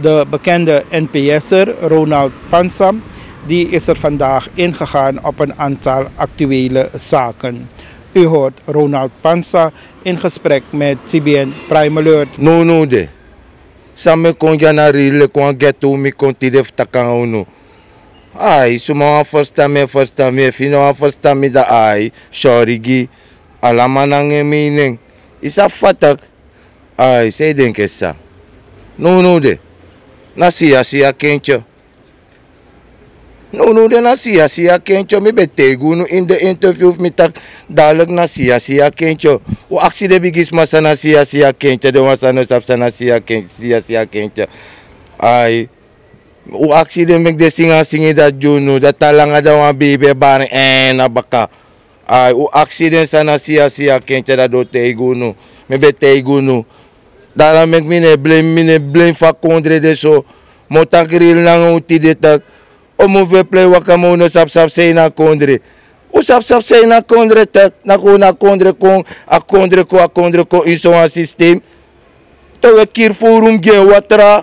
De bekende NPS'er Ronald Pansam die is er vandaag ingegaan op een aantal actuele zaken. U hoort Ronald Pansa in gesprek met CBN Prime Alert. No no de. Samen kon je naar rile kon geto mi kon tidef takan no. Ai, suma first me first time fino first time da ai, sorry gi. Alama nange meaning. Isa fatak. Ai, sei denk essa. No no de. Nasia sia kentje. No, no, de na sia sia kentje. Me betegu in de interview me tak dadelijk na sia sia kentje. O actie de bigis masa na sia sia kentje. De wasa no sap na sia kentje, sia sia kentje. Ai. O actie de mek de singa singi dat juno. Dat talanga da wan bibe bar en baka. Ai, o accident sa na sia sia kentje da do tegu no. Me betegu. Daarom mek mine blame mine blame fa kondre de so. Motak ril nang uti de tak. o mo ve play waka mo no sap sap sei na kondre o sap sap sei na kondre tak? Na ko na kondre kon a kondre ko a kondre ko iso a system to we kir forum ge watra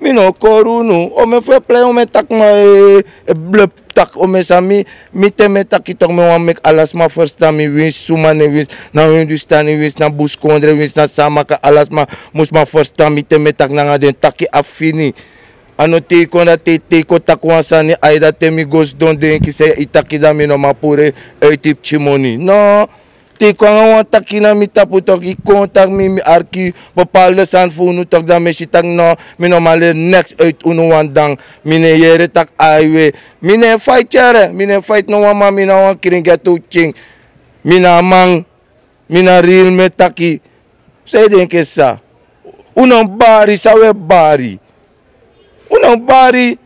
mi no koru no o me fe play o me tak ma e, e blep tak o me sami mi te me tak me wan mek alas ma time mi wins suma ne wins na hindustani wins na bus kondre wins na samaka alas ma mus ma time mi te me tak den taki afini ano tiko na tiko takwansa ni aida temi gos don den ki se itaki da mi no mapure uitip chimoni. No te kwanga wan taki na mi tapu tok i kontak mi mi arki bepaalde san fu tok dan me si tak no mi no male next uit unu wan dang. Mi ne yere tak aiwe mi ne fight yere mi ne fight no wan ma mi na wan get getu ching. Mi na mang mi na real me taki sei den ke sa? Unu bari sawe bari? Unu bari?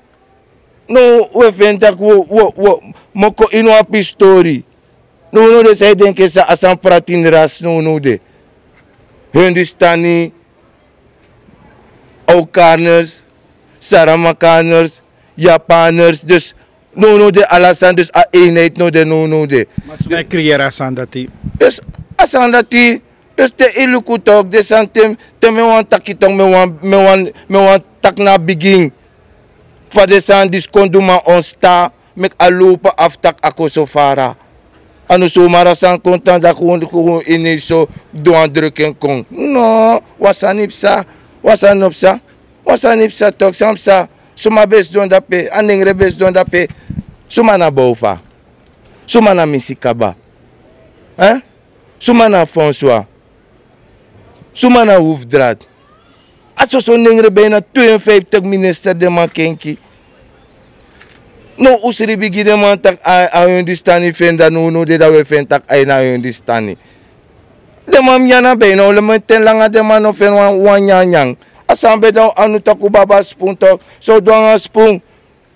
No we fenta ku wo wo moko ino api story. No no de sai den ke sa asan pratin ras no no de. Hindustani Aukaners Saramakaners Japaners dus no no de alasan dus a eenheid no de no no de. Maar wij creëren asan dat die. dus asan dat die dus te iluku tok de san tem te me wan takitong me wan me wan me wan tak na begin. Fa de san diskonduma on sta mek alupa aftak ako so fara anu so mara san kontan da gewoon gewoon in so doan drukken kon no wasanip sa wasanop sa wasanip sa tok sam sa suma bes don da pe aningre bes don da pe suma na bofa. Suma na misikaba hein? Suma na François. Suma na hoefdraad Aso so ningre bijna 52 minister de man kenki. No usri bigi de man tak a a Hindustani fenda no no de da we fen tak ai na Hindustani. De man yana bijna ole man ten langa de man no fen wan wan nyanyang. Asambe da anu taku baba spoon tok so doan spoon.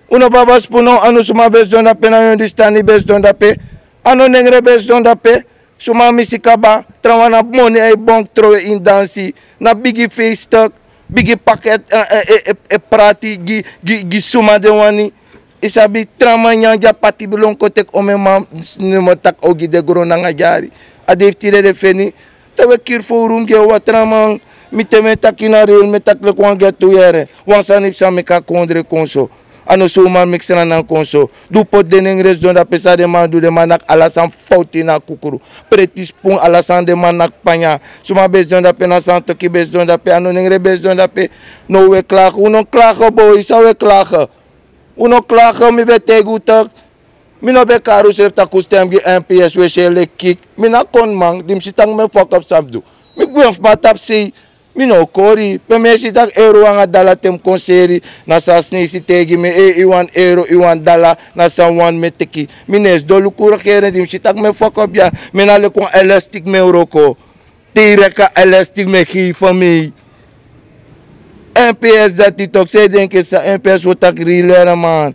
Uno baba spoon no anu suma bes don da pe na Hindustani bes don da pe. Anu ningre bes don da pe. Suma misikaba trawana money ai bonk throw in dansi na bigi face tok. bigi paket e, e, e, e prati gi, gi, gi suma de wani isabi trama nyanja pati bilon kotek ome ma nimo tak ogi de gro nanga jari. Adef tire de feni tawe kir forum ge wa trama mi teme takina me tak le kwa ge tu yere. Sa me ka kondre konso. Ano so man mixena nan konso. Du pot de nengres don da pesa de man du de manak alasan fauti na kukuru. Pretis pun alasan de manak panya. Suma bes don da pe na san toki bes don da pe ano nengre bes don da pe. No we klagen uno klagen boy sa we klagen uno klagen mi be tegu tak. Mi no be karu self ta kustem MPS we shele kick mi na kon mang dim sitang me fuck up sabdu mi gwen matap sei mino kori. Pe me si tak euro anga dala tem konseri. Na sa sni si tegi me e euro iwan dala. Na sa wan me teki. Mines dolu kura kere dim si tak me fuck up ya. Me na le kon elastic me euroko tire ka elastic me ki fami NPS dat die toch zei denk ik sa NPS wat tak rilera man.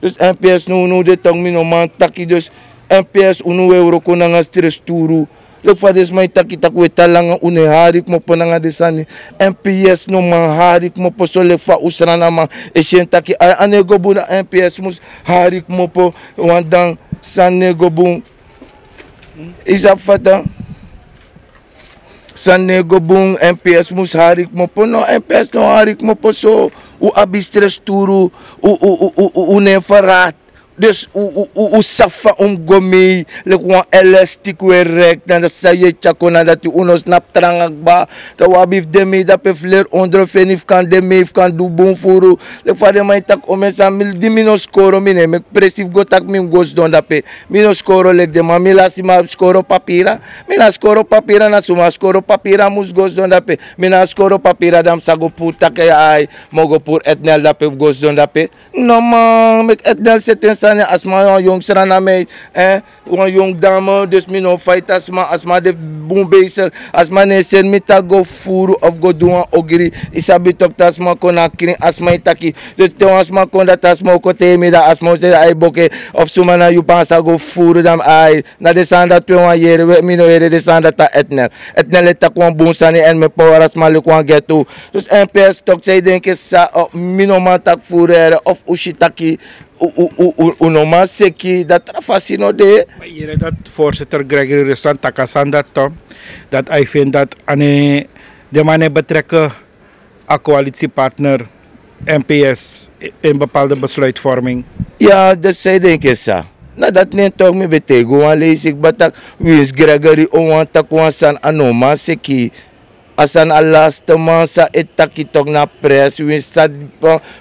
Dus NPS no no de tong mino man taki dus NPS unu euro ko na nga stress turu Lek des taki tak we talanga une harik mo po nanga desani MPS no man harik mo po so lek fa e shen taki ane go bu na MPS mus harik mo po wandang sane go bu isa fata San nego bung MPS mus harik mo po no MPS no harik mo po so u abistres turu u u u u u, u nefarat dus u, u, u, safa um gomi le kwa elastic we rek dan dat sa je chako na dat uno snap trangak ba. Ta wabif demi da pe fler onder fenif kan demi kan du bon furu. Le fa de mai tak o mesa mil di mine me presif go tak mim gos don da de ma mila papira. Mina skoro papira na suma papira mus gos don da papira dam sago puta ke ai mogo pur etnel da pe gos don da no man mek etnel seten sana asma een jong strana mij, eh, een jong dame, dus mi no asma, asma de boom asma ne sen mi ta go furu of go doen ogiri, isabi tok tasma kona kring asma itaki, dus te asma kon dat asma ko te mi da asma se ai boke. Of suma na you pansa go furu dam ai, na de sanda twe wan yere, we mi no yere de sanda ta etnel, etnel eta kwan boom sani en me power asma le kwan getu, dus NPS tok zei denk sa, oh, mi no man tak furu of ushitaki, o normaal seki dat trafasino de. Maar hier dat voorzitter Gregory Rusland Takasanda Tom, dat hij vindt dat ane de mannen betrekken a coalitiepartner NPS in bepaalde besluitvorming. Ja, dat zei denk ik zo. Nou, dat neemt toch me betekenen. Want lees ik batak, wie is Gregory Owan san anoma seki asan alaste man sa etaki tok na pres win sa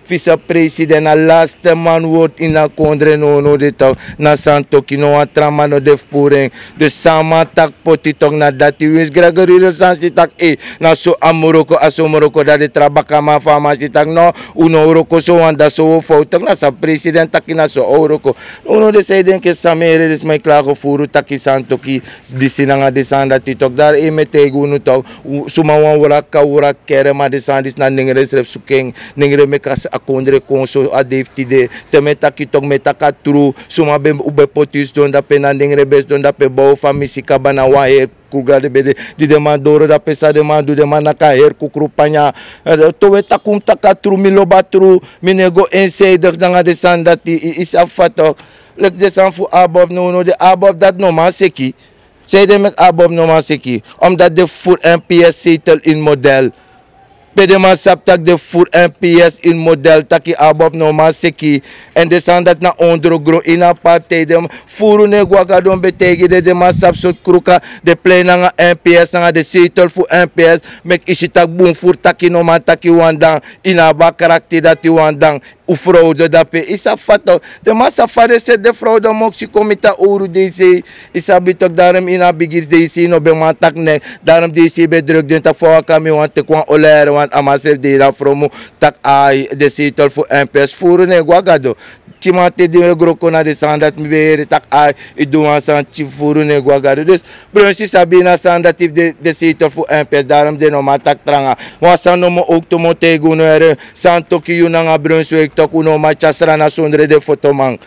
visa president a laste man word in a kondre no no de tok na san toki no a trama no def puring de sama tak poti tok na dati wins Gregory lo san tak e. Na so amoroko aso moroko da de trabaka ma fama si tak no. Uno oroko so wanda so na sa president taki na so oroko. Uno de say den ke samere des may klago furu taki san toki di sinanga de san dati tok dar e metegu no tok suma wan wura ka wura kere ma de san dis na ningere sref sukeng. Ningere me ka akondre konso a defti de te meta ki tok meta ka tru suma be ube potis don da pe na ningere bes don da pe bo famisi ka bana wa he kuga de bede. Di de man doro da pesa de man du de man naka her kukru panya. To we takum taka tru mi loba tru mi nego enseidig danga de san dat is afato lek de san fu abob no no de abob dat no man seki Zeiden met Abob Nomasiki, omdat de voor NPS zetel in model. Pedema saptak de voor NPS in model taki Abob Nomasiki. En de zijn dat na ondergro in. De voeren ne guaga don betegi de de masap sot kruka de play na NPS na de zetel voor NPS. Mek isitak boom voor taki no man taki wandang. In een bakarakti dat die wandang o fraude da pe isa fato de massa fare se de fraude moxi komita ouro desi isa bitok daram ina bigir desi no be matak ne. Daram desi be drug den ta fo kami wan te kwan oler wan amasel de la fromu tak ai desi tol fu MPS furu ne guagado timate de groko na de sandat mi bere tak ai e do an san ti furu ne guagado dus bronsi sabina sandat if de de setor fu MPS daram de no matak tranga. Wan san no mo ook to mo tego no ere san toki na nga brunswick tok uno machasra na sondre de fotoman.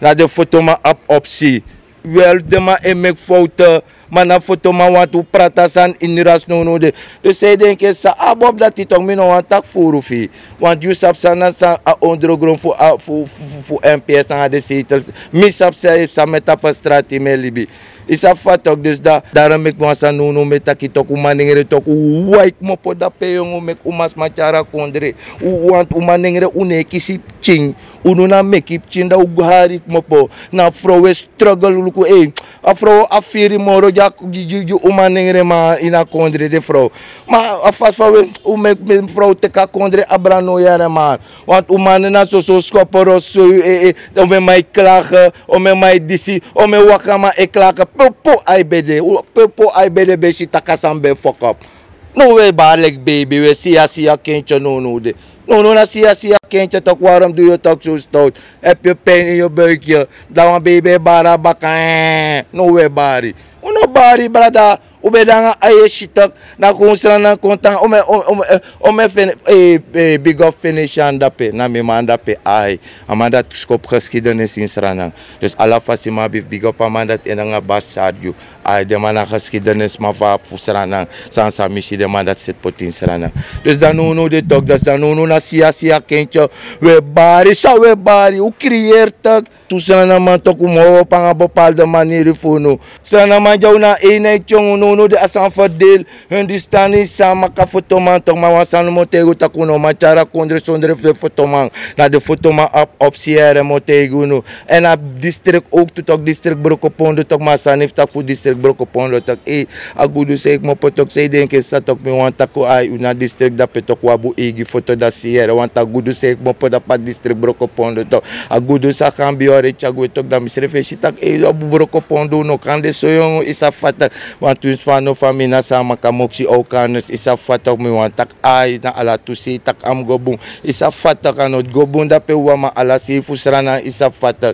Na de fotoman op optie wel de ma e mek fouten. Maar na foto ma want u prata san in ras no no de dus zij denken sa abob dat die toch mino want tak furu fi want you sap san sa a ondergrond voor voor voor MPS aan de zetels. Misap sa sa met isa fatok dus da daarom ik mo sa nuno met takito kumaningere tok white mo po da peyong umek umas machara kondre. Want umaningere une kisi ching unu na mekip chinda ugari mo po. Na frowe struggle luku eh afro afiri moro ja ju umaningere ma ina kondre de fro. Ma afas umek me fro te ka kondre abrano yare ma. Want umanena so so skoporo so eh eh o me mai klagen o me mai disi o me wakama e klagen Popo ay bede, popo ay bede be si takasan be fuck up. No we ba like baby, we siya siya kentje no no de. No no na siya siya kentje toch waarom doe je toch zo stout? Heb je pijn in je buikje? Dan baby bara baka. No we bari. Uno bari brada. Ubedanga aye shitak na kunsra na kontan ome ome ome fin e big up finish anda pe na mi manda pe ai amanda skop geschiedenis in srana dus ala fasima big up amanda enanga basadio ai de mana geschiedenis ma va fusrana san sa mishi de manda sit potin srana dus dan no no de tok das dan no na sia sia kencho we bari sa we bari u creëer tak tu srana man tok mo panga bepaalde manier funo srana man jou na eenheid jong uno de asan verdeel. Hun ka fotoman toch maar wasan motego takuno machara kondre fotoman. Na de fotoman op op Sierra. En op district ook tot ook district Brokopondo maar san heeft voor district Brokopondo toch. Eh, agudu sei ik mo potok sei denk ik dat ook me want tako ai una district da petok wabu egi foto da Sierra want agudu sei ik mo poda pa district Brokopondo toch. Agudu sa kan da misrefe shitak eh abu Brokopondo no kan de soyong isa fata want tu fano famina sama kamoksi o kanus isa fata tak ai na ala si tak am gobung isa fata kanot gobung da ala si fusrana isa fata.